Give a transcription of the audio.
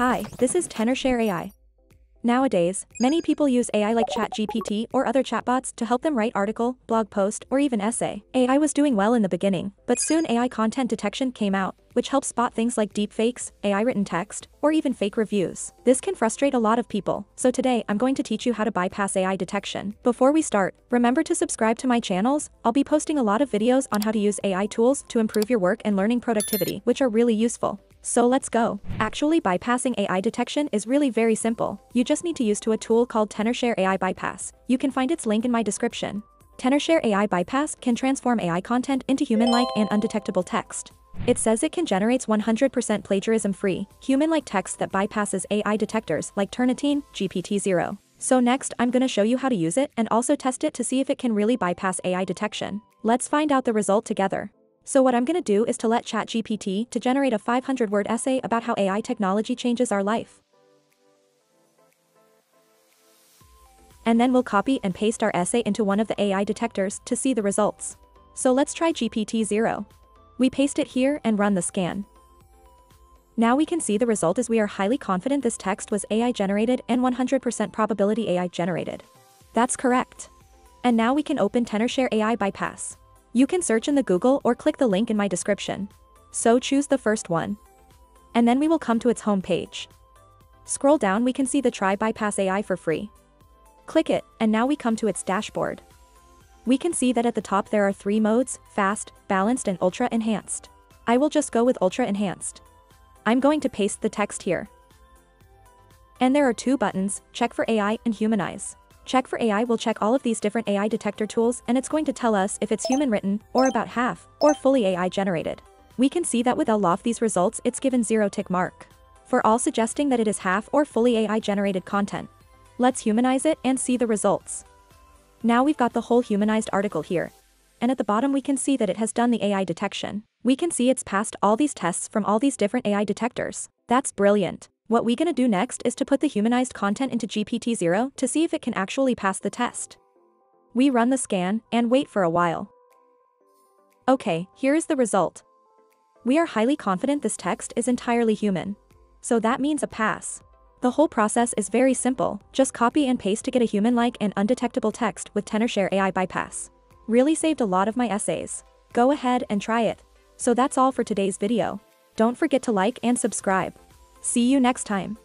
Hi, this is TenorShare AI. Nowadays, many people use AI like ChatGPT or other chatbots to help them write article, blog post, or even essay. AI was doing well in the beginning, but soon AI content detection came out, which helps spot things like deepfakes, AI written text, or even fake reviews. This can frustrate a lot of people, so today I'm going to teach you how to bypass AI detection. Before we start, remember to subscribe to my channels, I'll be posting a lot of videos on how to use AI tools to improve your work and learning productivity, which are really useful. So let's go. Actually bypassing AI detection is really very simple. You just need to use to a tool called TenorShare AI Bypass. You can find its link in my description. TenorShare AI Bypass can transform AI content into human-like and undetectable text. It says it can generate 100% plagiarism-free, human-like text that bypasses AI detectors like Turnitin, GPTZero. So next, I'm gonna show you how to use it and also test it to see if it can really bypass AI detection. Let's find out the result together. So what I'm gonna do is to let ChatGPT to generate a 500 word essay about how AI technology changes our life. And then we'll copy and paste our essay into one of the AI detectors to see the results. So let's try GPTZero. We paste it here and run the scan. Now we can see the result as we are highly confident this text was AI generated and 100% probability AI generated. That's correct. And now we can open TenorShare AI Bypass. You can search in the Google or click the link in my description. So choose the first one. And then we will come to its home page. Scroll down we can see the Try Bypass AI for free. Click it, and now we come to its dashboard. We can see that at the top there are three modes, Fast, Balanced and Ultra Enhanced. I will just go with Ultra Enhanced. I'm going to paste the text here. And there are two buttons, Check for AI and Humanize. Check for AI will check all of these different AI detector tools and it's going to tell us if it's human written, or about half, or fully AI generated. We can see that with all of these results it's given 0 tick mark. For all suggesting that it is half or fully AI generated content. Let's humanize it and see the results. Now we've got the whole humanized article here. And at the bottom we can see that it has done the AI detection. We can see it's passed all these tests from all these different AI detectors. That's brilliant. What we gonna do next is to put the humanized content into GPTZero to see if it can actually pass the test. We run the scan and wait for a while. Okay, here is the result. We are highly confident this text is entirely human. So that means a pass. The whole process is very simple, just copy and paste to get a human-like and undetectable text with TenorShare AI Bypass. Really saved a lot of my essays. Go ahead and try it. So that's all for today's video. Don't forget to like and subscribe. See you next time.